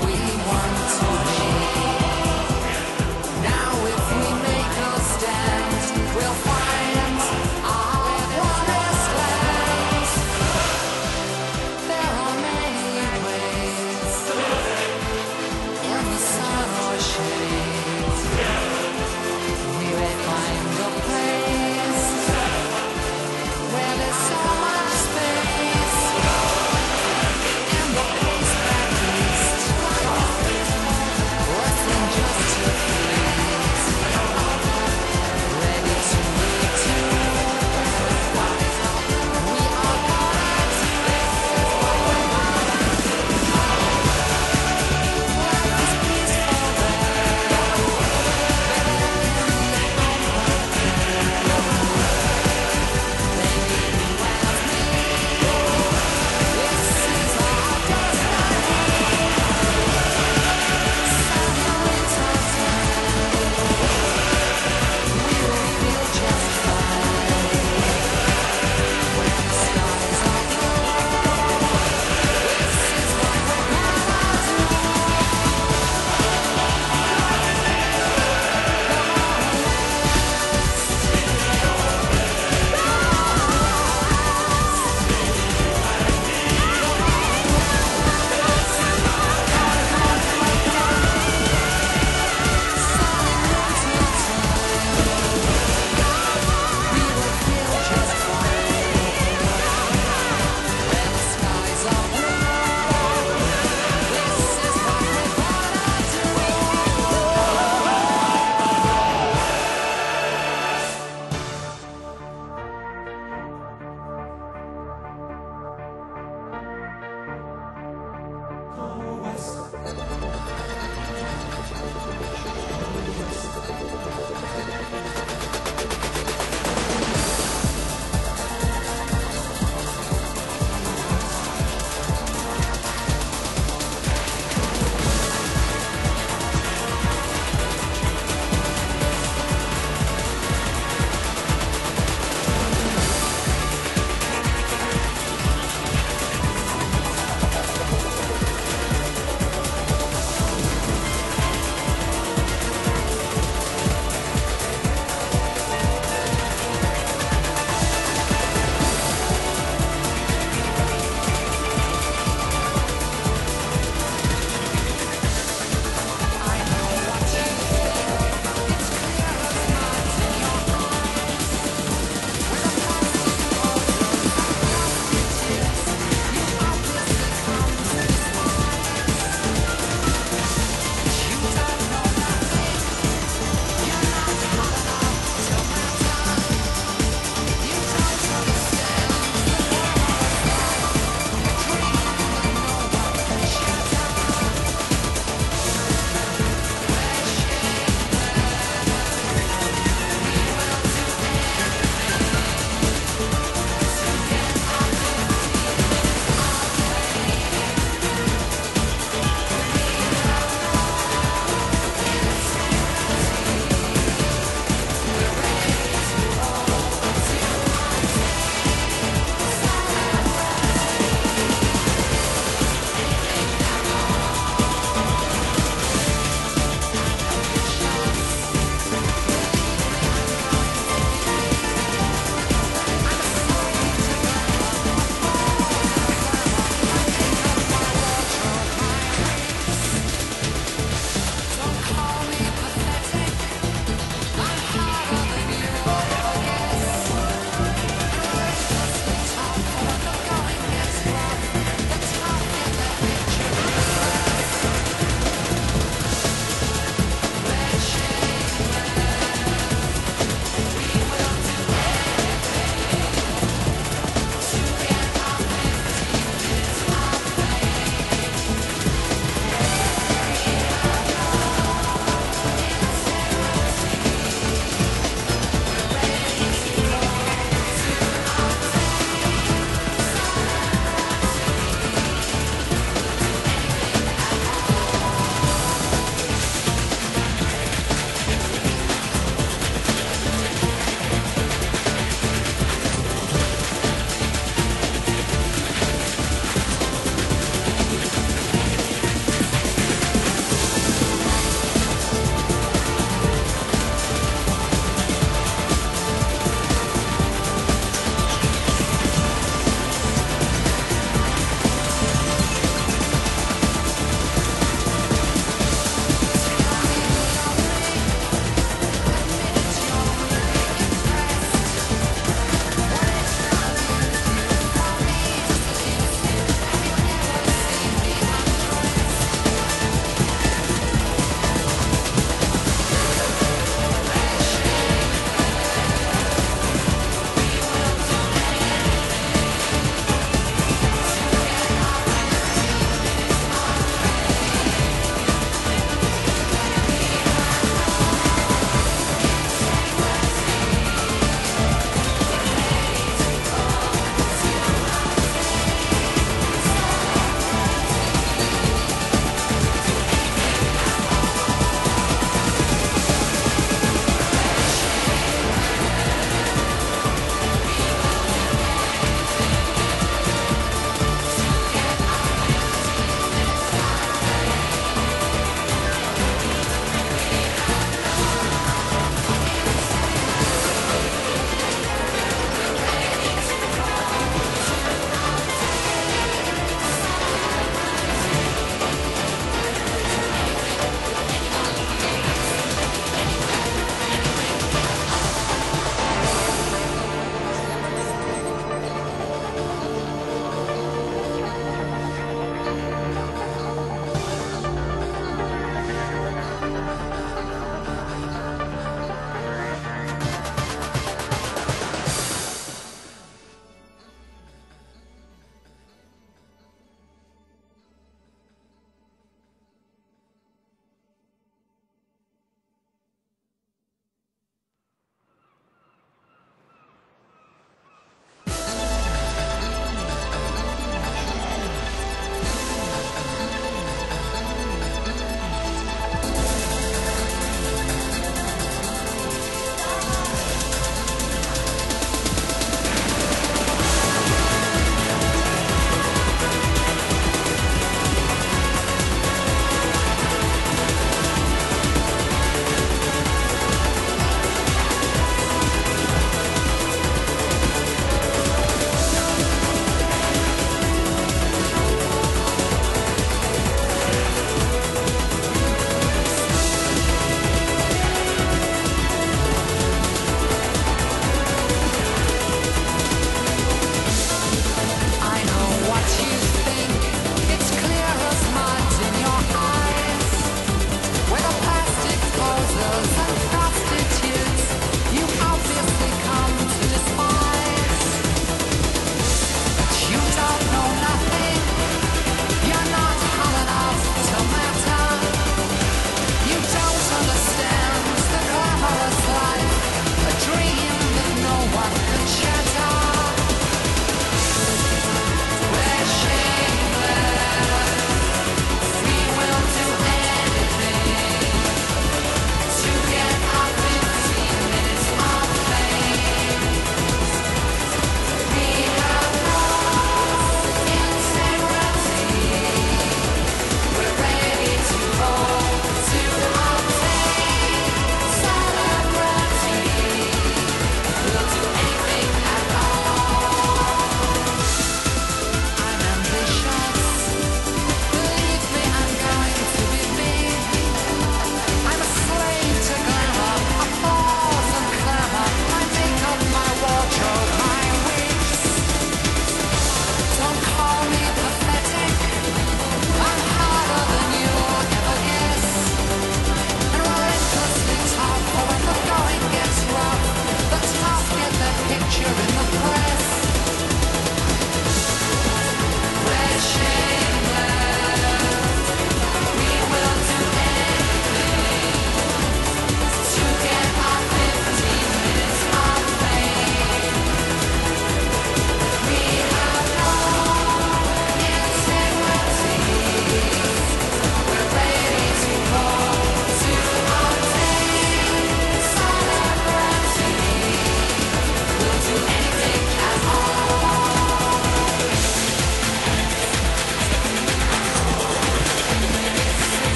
we want to be.